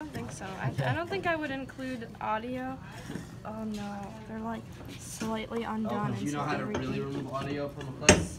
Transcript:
I don't think so. I, I don't think I would include audio. Oh no, they're like slightly Oh, undone. do you know how to really remove audio from a place?